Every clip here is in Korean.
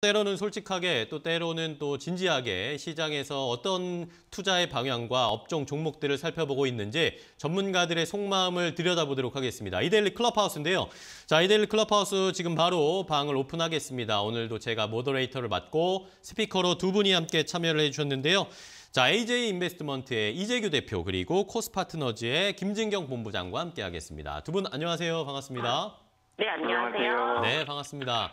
때로는 솔직하게 또 때로는 또 진지하게 시장에서 어떤 투자의 방향과 업종 종목들을 살펴보고 있는지 전문가들의 속마음을 들여다보도록 하겠습니다. 이데일리 클럽하우스인데요. 자, 이데일리 클럽하우스 지금 바로 방을 오픈하겠습니다. 오늘도 제가 moderator를 맡고 스피커로 두 분이 함께 참여를 해주셨는데요. 자, AJ 인베스트먼트의 이재규 대표 그리고 코스파트너즈의 김진경 본부장과 함께 하겠습니다. 두 분 안녕하세요. 반갑습니다. 네, 안녕하세요. 안녕하세요. 네, 반갑습니다.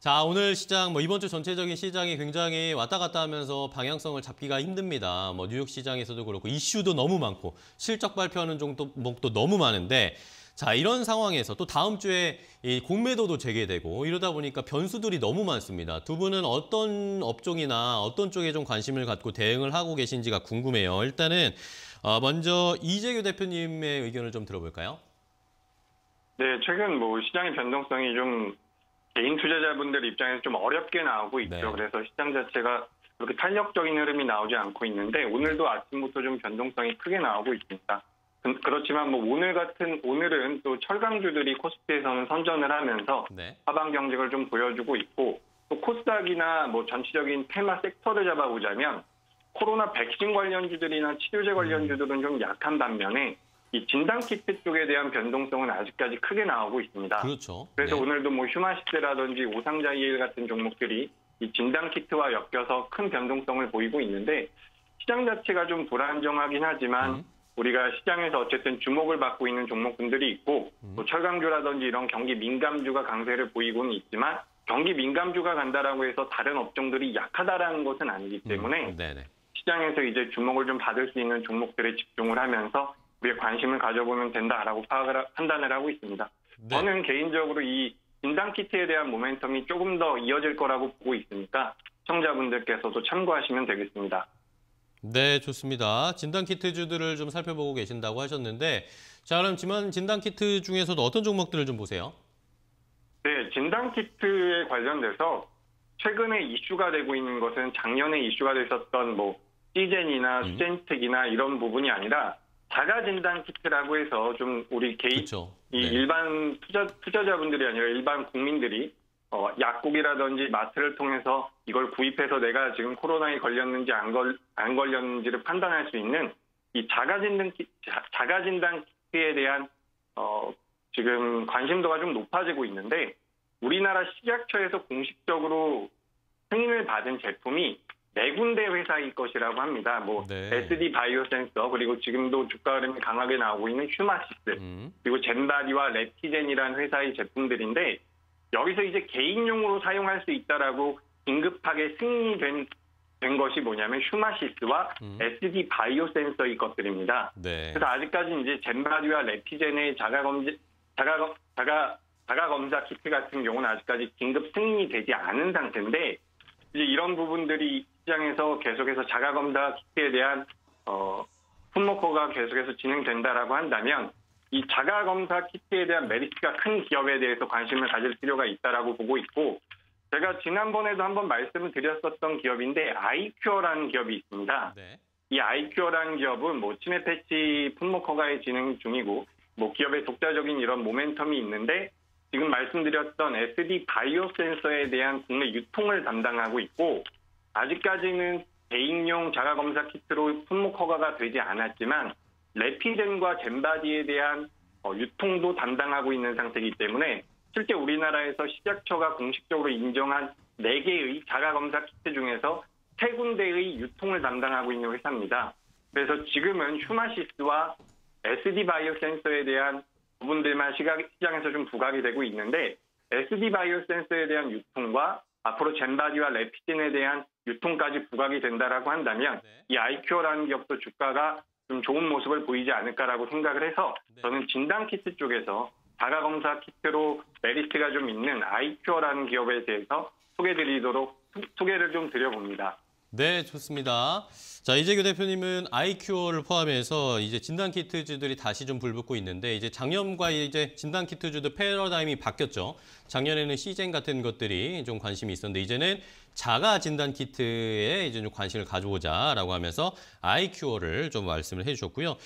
자, 오늘 시장, 뭐 이번 주 전체적인 시장이 굉장히 왔다 갔다 하면서 방향성을 잡기가 힘듭니다. 뭐 뉴욕 시장에서도 그렇고 이슈도 너무 많고 실적 발표하는 종목도 너무 많은데 자, 이런 상황에서 또 다음 주에 이 공매도도 재개되고 이러다 보니까 변수들이 너무 많습니다. 두 분은 어떤 업종이나 어떤 쪽에 좀 관심을 갖고 대응을 하고 계신지가 궁금해요. 일단은 어, 먼저 이재규 대표님의 의견을 좀 들어볼까요? 네, 최근 뭐 시장의 변동성이 좀 개인 투자자분들 입장에서 좀 어렵게 나오고 있죠. 네. 그래서 시장 자체가 그렇게 탄력적인 흐름이 나오지 않고 있는데 오늘도 아침부터 좀 변동성이 크게 나오고 있습니다. 그- 그렇지만 뭐 오늘 같은 오늘은 또 철강주들이 코스피에서는 선전을 하면서 네. 하방 경직을 좀 보여주고 있고 또 코스닥이나 뭐 전체적인 테마 섹터를 잡아보자면 코로나 백신 관련주들이나 치료제 관련주들은 좀 약한 반면에 이 진단 키트 쪽에 대한 변동성은 아직까지 크게 나오고 있습니다. 그렇죠. 그래서 네. 오늘도 뭐 휴마시스라든지 오상자이엘 같은 종목들이 이 진단 키트와 엮여서 큰 변동성을 보이고 있는데 시장 자체가 좀 불안정하긴 하지만 음. 우리가 시장에서 어쨌든 주목을 받고 있는 종목군들이 있고 음. 또 철강주라든지 이런 경기 민감주가 강세를 보이고는 있지만 경기 민감주가 간다라고 해서 다른 업종들이 약하다라는 것은 아니기 때문에 음. 시장에서 이제 주목을 좀 받을 수 있는 종목들에 집중을 하면서 우리가 관심을 가져보면 된다라고 파악을 하- 판단을 하고 있습니다. 네. 저는 개인적으로 이 진단 키트에 대한 모멘텀이 조금 더 이어질 거라고 보고 있으니까 시청자분들께서도 참고하시면 되겠습니다. 네, 좋습니다. 진단 키트주들을 좀 살펴보고 계신다고 하셨는데, 자, 그럼 지만 진단 키트 중에서도 어떤 종목들을 좀 보세요? 네, 진단 키트에 관련돼서 최근에 이슈가 되고 있는 것은 작년에 이슈가 됐었던 뭐 시젠이나 음. 수젠특이나 이런 부분이 아니라 자가 진단 키트라고 해서 좀 우리 개인 그렇죠. 이 네. 일반 투자 투자자분들이 아니라 일반 국민들이 어, 약국이라든지 마트를 통해서 이걸 구입해서 내가 지금 코로나에 걸렸는지 안, 걸, 안 걸렸는지를 판단할 수 있는 이 자가진단 키, 자- 자가진단 키트에 대한 어, 지금 관심도가 좀 높아지고 있는데 우리나라 식약처에서 공식적으로 승인을 받은 제품이 네 군데 회사일 것이라고 합니다. 뭐 네. SD 바이오센서 그리고 지금도 주가 흐름이 강하게 나오고 있는 휴마시스 음, 그리고 젠바디와 랩티젠이라는 회사의 제품들인데 여기서 이제 개인용으로 사용할 수 있다라고 긴급하게 승인이 된, 된 것이 뭐냐면 휴마시스와 음. SD 바이오센서의 것들입니다. 네. 그래서 아직까지 이제 젠바디와 랩티젠의 자가 검지 자가 자가 자가 검사 키트 같은 경우는 아직까지 긴급 승인이 되지 않은 상태인데 이제 이런 부분들이 시장에서 계속해서 자가 검사 키트에 대한 어 품목화가 계속해서 진행된다라고 한다면 이 자가 검사 키트에 대한 메리트가 큰 기업에 대해서 관심을 가질 필요가 있다라고 보고 있고 제가 지난번에도 한번 말씀을 드렸었던 기업인데 아이큐어라는 기업이 있습니다. 네. 이 아이큐어라는 기업은 뭐 치매 패치 품목 허가에 진행 중이고 뭐 기업의 독자적인 이런 모멘텀이 있는데 지금 말씀드렸던 SD 바이오 센서에 대한 국내 유통을 담당하고 있고 아직까지는 개인용 자가 검사 키트로 품목 허가가 되지 않았지만 레피젠과 젠바디에 대한 어, 유통도 담당하고 있는 상태이기 때문에 실제 우리나라에서 식약처가 공식적으로 인정한 4개의 자가 검사 키트 중에서 세 군데의 유통을 담당하고 있는 회사입니다. 그래서 지금은 휴마시스와 SD 바이오 센서에 대한 부분들만 시장에서 좀 부각이 되고 있는데 SD 바이오 센서에 대한 유통과 앞으로 젠바디와 래피젠에 대한 유통까지 부각이 된다라고 한다면 네. 이 아이큐어라는 기업도 주가가 좀 좋은 모습을 보이지 않을까라고 생각을 해서 네. 저는 진단 키트 쪽에서 자가 검사 키트로 메리트가 좀 있는 아이큐어라는 기업에 대해서 소개드리도록 소개를 좀 드려봅니다. 네, 좋습니다. 자, 이재규 대표님은 아이큐어를 포함해서 이제 진단 키트주들이 다시 좀 불붙고 있는데 이제 작년과 이제 진단 키트주도 패러다임이 바뀌었죠. 작년에는 시젠 같은 것들이 좀 관심이 있었는데 이제는 자가 진단 키트에 이제 좀 관심을 가져보자라고 하면서 아이큐어를 좀 말씀을 해주셨고요.